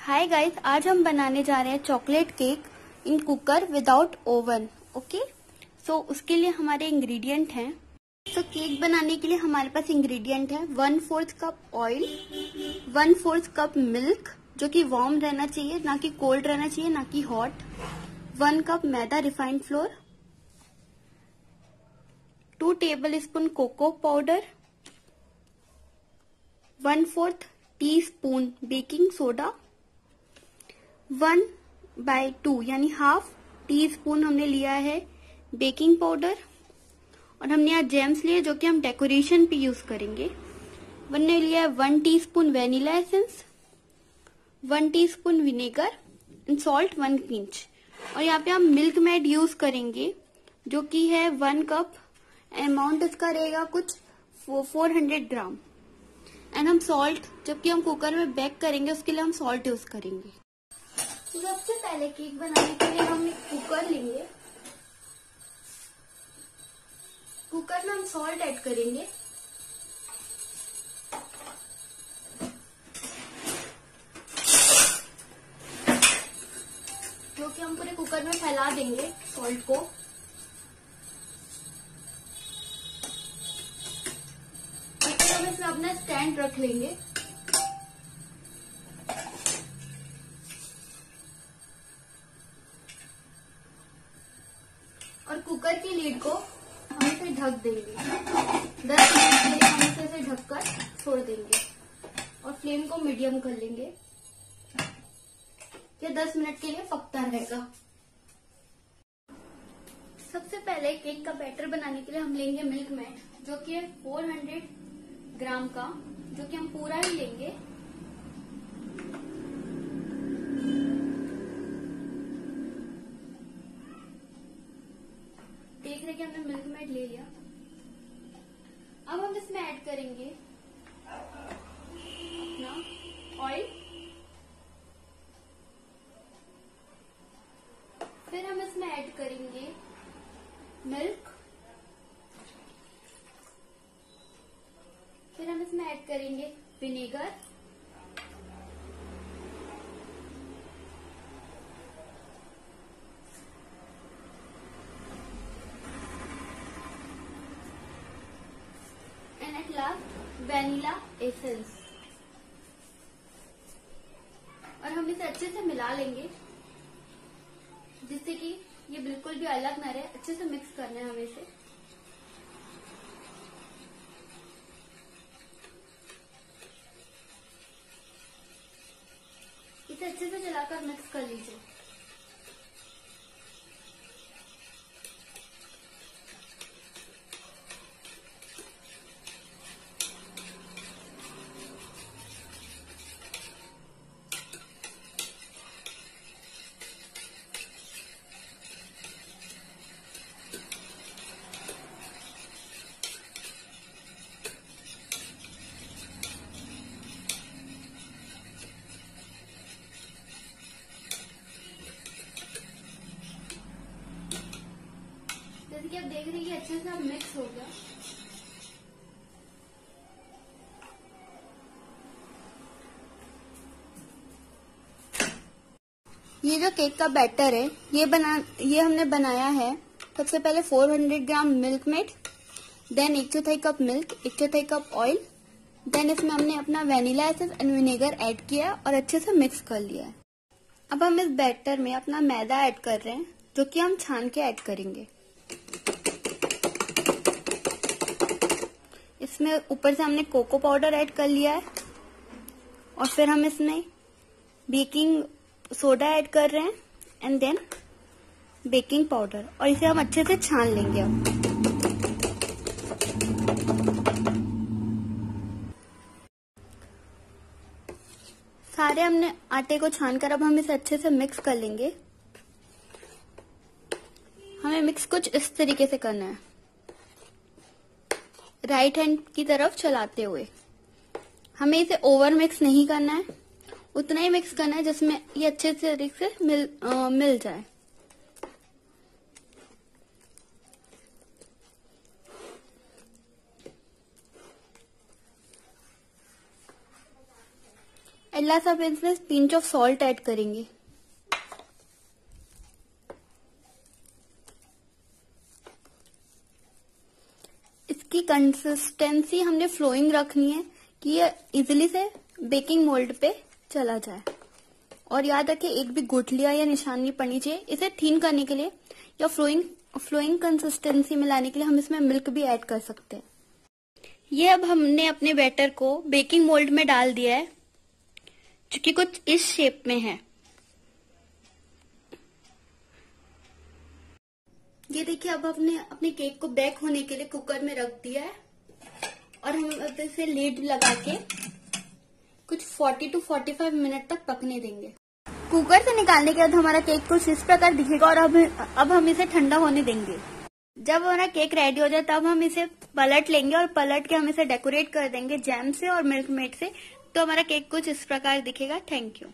Hi guys आज हम बनाने जा रहे हैं chocolate cake in cooker without oven okay so उसके लिए हमारे इंग्रेडिएंट हैं। तो केक बनाने के लिए हमारे पास इंग्रेडिएंट है one fourth cup oil one fourth cup milk जो कि वार्म रहना चाहिए, ना कि कोल्ड रहना चाहिए, ना कि hot one cup maida refined flour two tablespoon cocoa powder one fourth teaspoon baking soda one by two, यानी हाफ़ टी स्पून हमने लिया है बेकिंग पाउडर। और हमने यहाँ जेम्स लिए जो कि हम डेकोरेशन पे यूज़ करेंगे। वन ने लिया है one teaspoon vanilla essence, one teaspoon vinegar and salt one pinch. और यहाँ पे हम मिल्क मेड यूज़ करेंगे, जो कि है वन कप। अमाउंट इसका रहेगा कुछ फोर हंड्रेड ग्राम। एंड हम सॉल्ट, जबकि हम कुकर में बेक करेंगे, उसके लिए हम सॉल्ट यूज़ करेंगे। तो सबसे पहले केक बनाने के लिए हम एक कुकर लेंगे। कुकर में हम सॉल्ट ऐड करेंगे। जो कि हम पूरे कुकर में फैला देंगे सॉल्ट को। हम इसमें अपना स्टैंड रख लेंगे। ढक देंगे। दस मिनट के लिए हम इसे इसे ढककर छोड़ देंगे और फ्लेम को मीडियम कर लेंगे। ये दस मिनट के लिए पकता रहेगा। सबसे पहले केक का बैटर बनाने के लिए हम लेंगे मिल्क मेड जो कि है 400 ग्राम का, जो कि हम पूरा ही लेंगे। देख रहे कि हमने मिल्क मेड ले लिया। अब हम इसमें ऐड करेंगे अपना ऑयल फिर हम इसमें ऐड करेंगे मिल्क फिर हम इसमें ऐड करेंगे विनेगर लास्ट वेनिला एसेंस और हम इसे अच्छे से मिला लेंगे, जिससे कि ये बिल्कुल भी अलग ना रहे, अच्छे से मिक्स करना है हमें इसे। इसे अच्छे से चलाकर मिक्स कर लीजिए। देख रहे हैं, अच्छे से अब मिक्स हो गया। ये जो केक का बैटर है, ये बना, ये हमने बनाया है, सबसे पहले 400 ग्राम मिल्क मेड देन एक चौथाई कप मिल्क एक चौथाई कप ऑयल देन इसमें हमने अपना vanilla essence and vinegar add किया और अच्छे से मिक्स कर लिया है। अब हम इस बैटर में अपना मैदा ऐड कर रहे हैं, जो कि हम छान के ऐड करेंगे। इसमें ऊपर से हमने कोको पाउडर ऐड कर लिया है। और फिर हम इसमें बेकिंग सोडा ऐड कर रहे हैं एंड देन बेकिंग पाउडर। और इसे हम अच्छे से छान लेंगे अब। सारे हमने आटे को छानकर अब हम इसे अच्छे से मिक्स कर लेंगे। हमें मिक्स कुछ इस तरीके से करना है। राइट हैंड की तरफ़ चलाते हुए। हमें इसे ओवर मिक्स नहीं करना है। उतना ही मिक्स करना है जिसमें ये अच्छे तरीके से मिल आ, मिल जाए। लास्ट आप इसमें पिंच ऑफ़ सॉल्ट ऐड करेंगे। इसकी कंसिस्टेंसी हमने फ्लोइंग रखनी है कि ये इजिली से बेकिंग मोल्ड पे चला जाए। और याद रखें, एक भी गुठलिया या निशान नहीं पड़नी चाहिए इसे थीन करने के लिए या फ्लोइंग फ्लोइंग कंसिस्टेंसी में लाने के लिए हम इसमें मिल्क भी ऐड कर सकते हैं। ये अब हमने अपने बैटर को बेकिंग मोल्ड में डाल दिया है, जो कि कुछ इस शेप में है। ये देखिए, अब अपने अपने केक को बेक होने के लिए कुकर में रख दिया है। और हम इसे लीड लगा के कुछ 40 टू 45 मिनट तक पकने देंगे। कुकर से निकालने के बाद हमारा केक कुछ इस प्रकार दिखेगा और अब अब हम इसे ठंडा होने देंगे। जब हमारा केक रेडी हो जाए, तब हम इसे पलट लेंगे और पलट के हम इसे डेकोरेट कर देंगे जैम से और मिल्क मेड से। तो हमारा केक कुछ इस प्रकार दिखेगा। Thank you